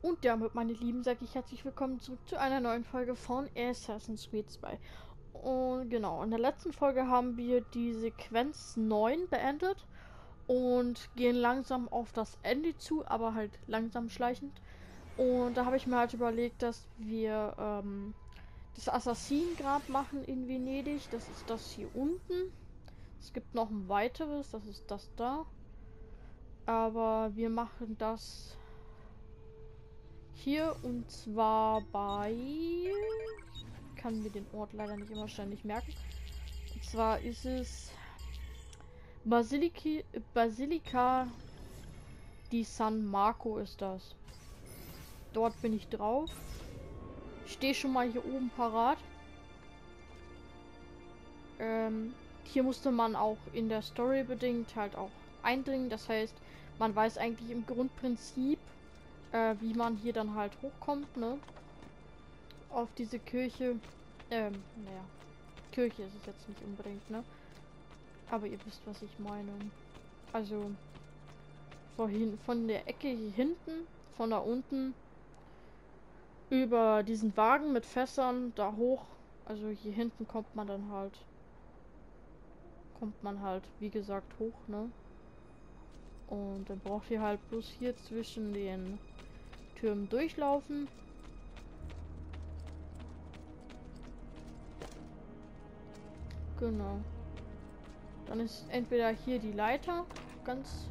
Und damit, meine Lieben, sage ich herzlich willkommen zurück zu einer neuen Folge von Assassin's Creed 2. Und genau, in der letzten Folge haben wir die Sequenz 9 beendet und gehen langsam auf das Ende zu, aber halt langsam schleichend. Und da habe ich mir halt überlegt, dass wir ähm, das Assassinengrab machen in Venedig. Das ist das hier unten. Es gibt noch ein weiteres, das ist das da. Aber wir machen das hier und zwar bei. Ich kann mir den Ort leider nicht immer ständig merken. Und zwar ist es Basiliki, Basilica di San Marco ist das. Dort bin ich drauf. Stehe schon mal hier oben parat. Ähm, hier musste man auch in der Story bedingt halt auch eindringen. Das heißt, man weiß eigentlich im Grundprinzip, äh, wie man hier dann halt hochkommt, ne? Auf diese Kirche. Ähm, naja. Kirche ist es jetzt nicht unbedingt, ne? Aber ihr wisst, was ich meine. Also, vorhin, von der Ecke hier hinten, von da unten, über diesen Wagen mit Fässern da hoch. Also hier hinten kommt man dann halt. Kommt man halt, wie gesagt, hoch, ne? Und dann braucht ihr halt bloß hier zwischen den Türmen durchlaufen. Genau. Dann ist entweder hier die Leiter ganz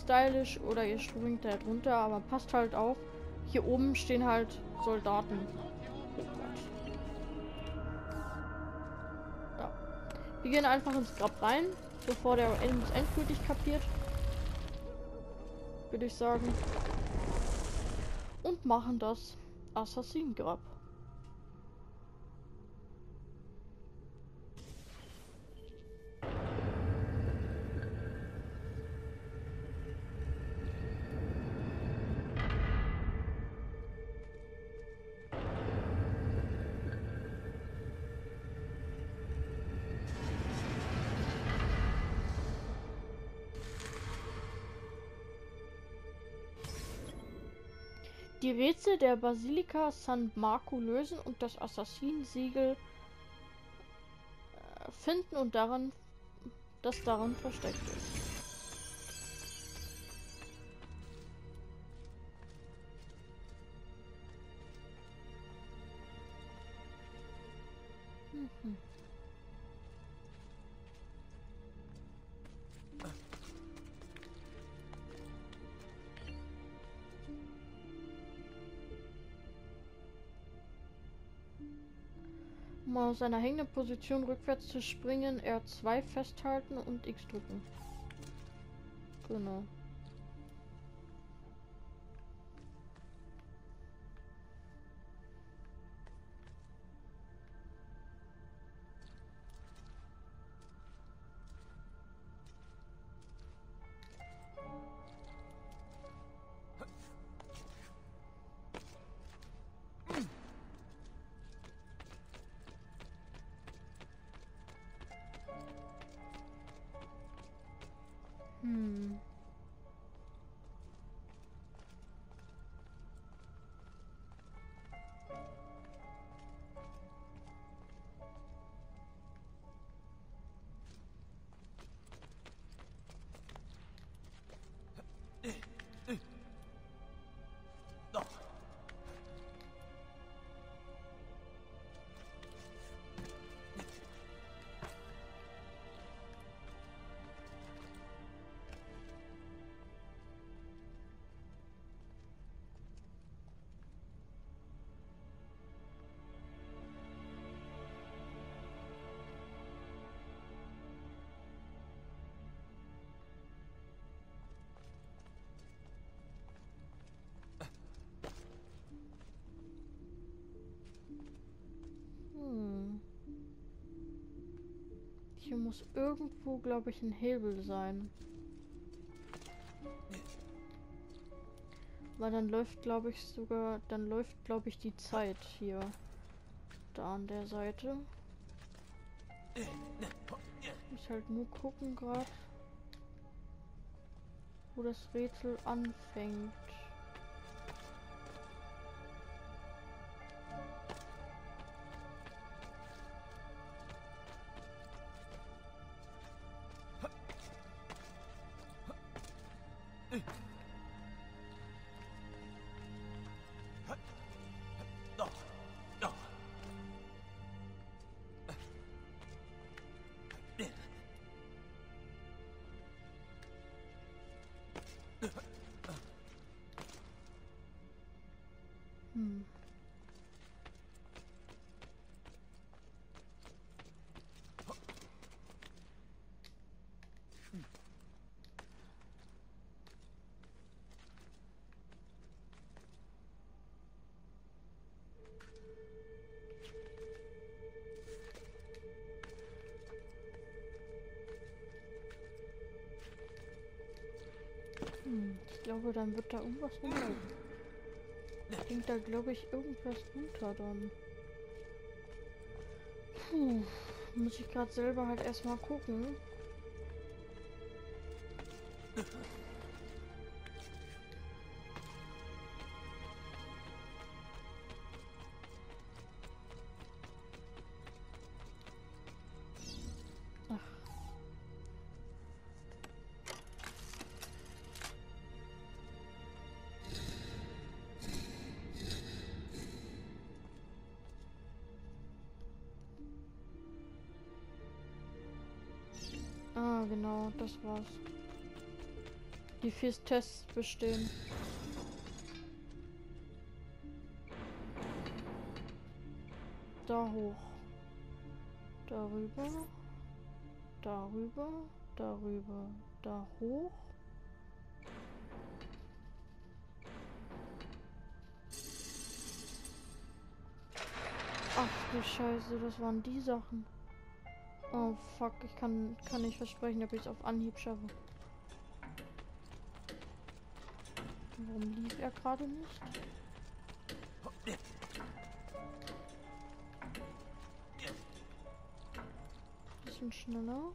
stylisch oder ihr springt da drunter, aber passt halt auf. Hier oben stehen halt Soldaten. Oh ja. Wir gehen einfach ins Grab rein, bevor der uns endgültig kapiert. Würde ich sagen und machen das Assassinengrab. Die Rätsel der Basilika San Marco lösen und das Assassinensiegel äh, finden und daran, das daran versteckt ist. Um aus einer hängenden Position rückwärts zu springen, R2 festhalten und X drücken. Genau. Hm. Muss irgendwo, glaube ich, ein Hebel sein. Weil dann läuft, glaube ich, sogar, dann läuft, glaube ich, die Zeit hier. Da an der Seite. Ich muss halt nur gucken gerade, wo das Rätsel anfängt. Ich glaube, dann wird da irgendwas runter. Klingt da, glaube ich, irgendwas runter dann. Puh. Muss ich gerade selber halt erstmal gucken. Genau, das war's. Die vier Tests bestehen. Da hoch. Darüber. Darüber. Darüber. Da hoch. Ach du Scheiße, das waren die Sachen. Oh fuck, ich kann, kann nicht versprechen, ob ich es auf Anhieb schaffe. Warum lief er gerade nicht? Bisschen schneller.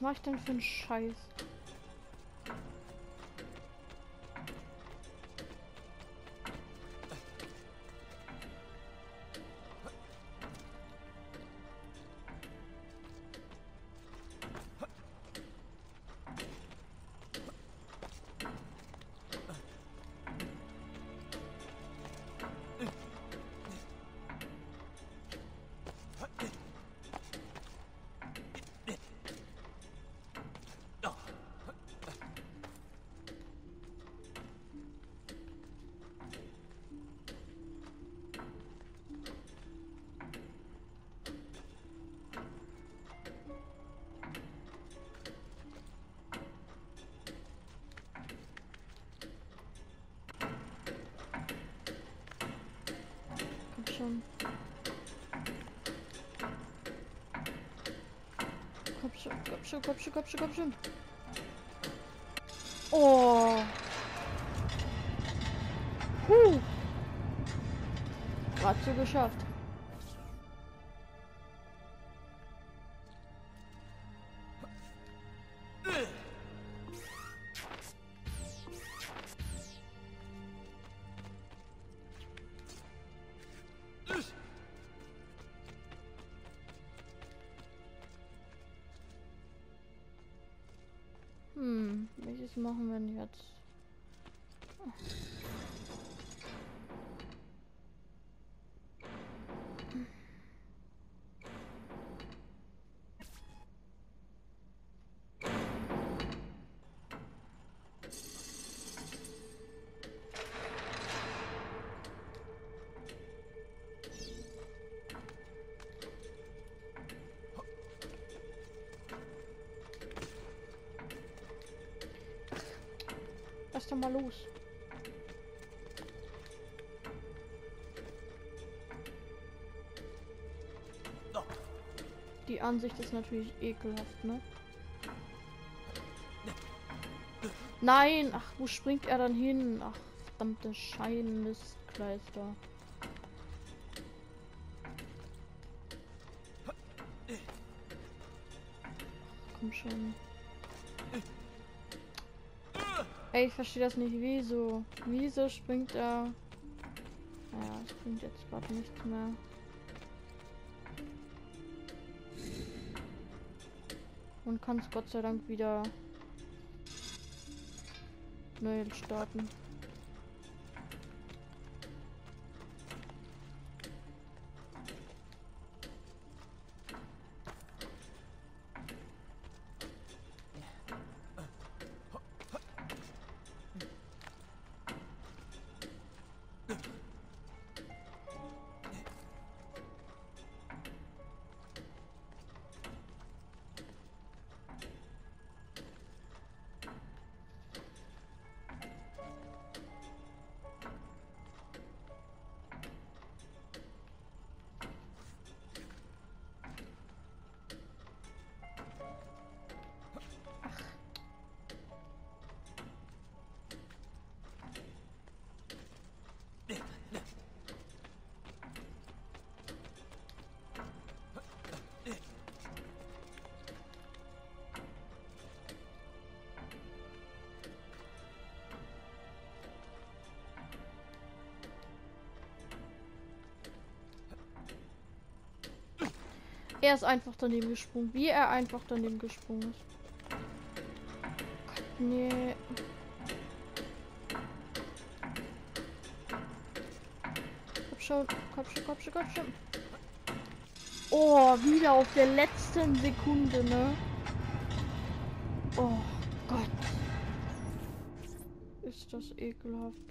Was mache ich denn für einen Scheiß? Komm schon, komm schon, komm schon, komm schon. Oh. Huh. Gerade so geschafft. Doch mal los. Die Ansicht ist natürlich ekelhaft, ne? Nein! Ach, wo springt er dann hin? Ach, verdammte Scheinmistkleister. Komm schon. Ey, ich verstehe das nicht. Wieso? Wieso springt er? Naja, es bringt jetzt gerade nichts mehr. Und kann es Gott sei Dank wieder neu starten. Er ist einfach daneben gesprungen. Wie er einfach daneben gesprungen ist. Gott, nee. Komm schon, komm schon, komm schon, komm schon. Oh, wieder auf der letzten Sekunde, ne? Oh Gott. Ist das ekelhaft.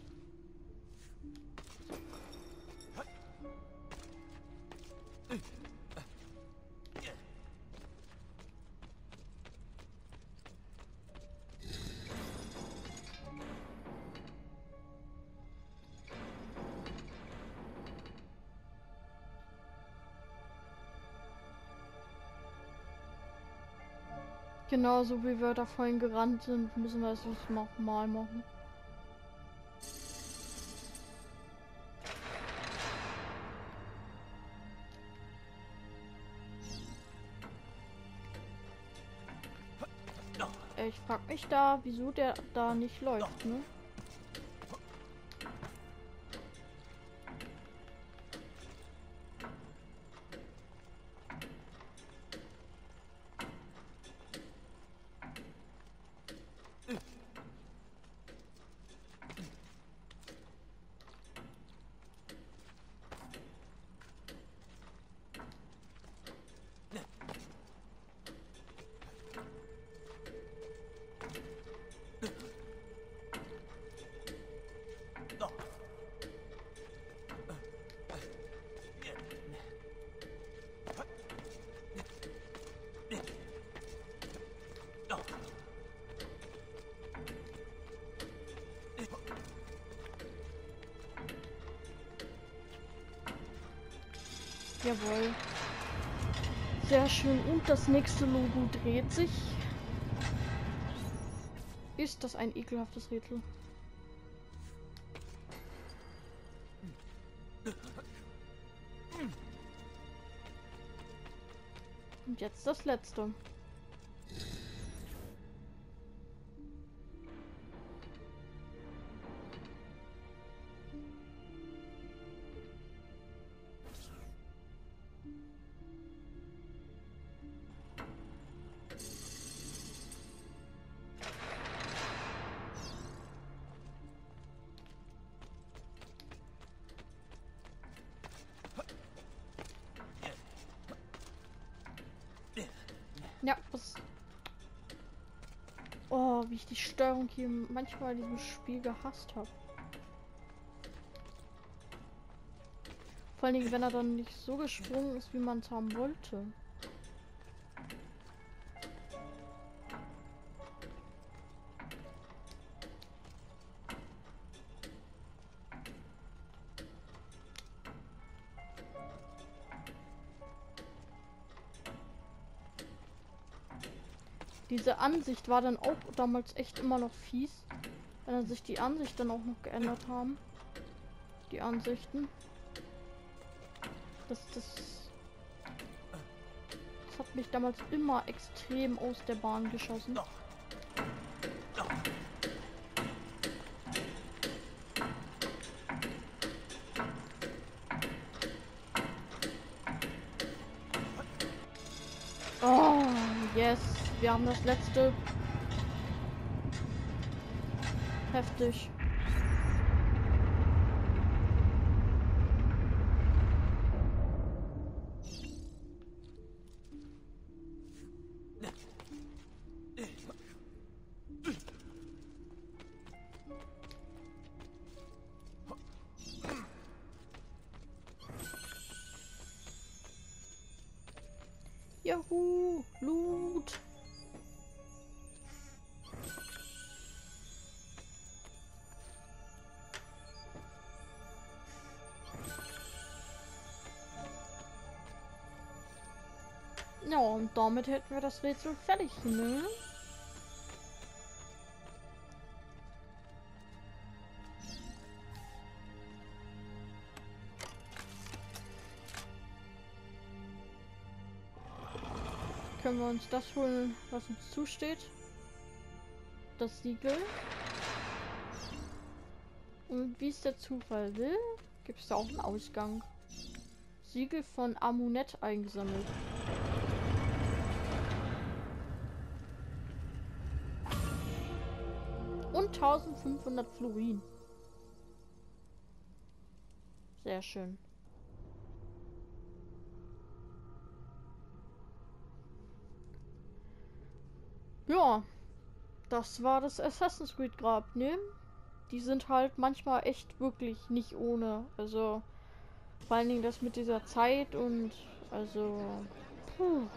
Genauso wie wir da vorhin gerannt sind, müssen wir es nochmal machen. Ich frag mich da, wieso der da nicht läuft, ne? Jawohl. Sehr schön. Und das nächste Logo dreht sich. Ist das ein ekelhaftes Rätsel? Und jetzt das letzte. Wie ich die Steuerung hier manchmal in diesem Spiel gehasst habe. Vor allen Dingen, wenn er dann nicht so gesprungen ist, wie man es haben wollte. Diese Ansicht war dann auch damals echt immer noch fies. Wenn sich die Ansicht dann auch noch geändert haben. Die Ansichten. Das, das, das hat mich damals immer extrem aus der Bahn geschossen. Wir haben das letzte. Heftig. Juhu, Loot. Und damit hätten wir das Rätsel fertig, ne? Können wir uns das holen, was uns zusteht? Das Siegel. Und wie es der Zufall will, gibt es da auch einen Ausgang. Siegel von Amunet eingesammelt. 1500 Florin. Sehr schön. Ja, das war das Assassin's Creed Grab, ne? Die sind halt manchmal echt wirklich nicht ohne. Also, vor allen Dingen das mit dieser Zeit und, also, puh.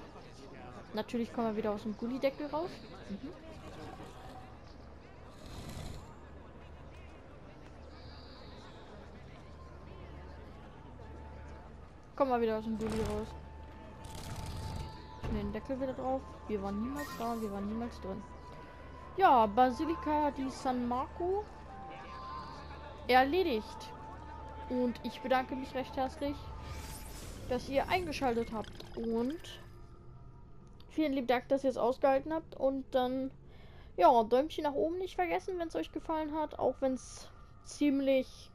Natürlich kommen wir wieder aus dem Gullideckel raus. Mhm. Kommen wir wieder aus dem Gulli raus. Den Deckel wieder drauf. Wir waren niemals da, wir waren niemals drin. Ja, Basilika di San Marco erledigt. Und ich bedanke mich recht herzlich, dass ihr eingeschaltet habt. Und vielen lieben Dank, dass ihr es ausgehalten habt. Und dann, ja, Däumchen nach oben nicht vergessen, wenn es euch gefallen hat. Auch wenn es ziemlich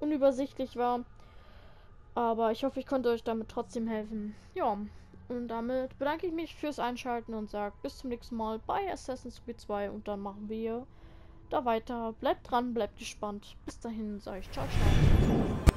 unübersichtlich war. Aber ich hoffe, ich konnte euch damit trotzdem helfen. Ja, und damit bedanke ich mich fürs Einschalten und sage bis zum nächsten Mal bei Assassin's Creed 2 und dann machen wir da weiter. Bleibt dran, bleibt gespannt. Bis dahin sage ich ciao, ciao.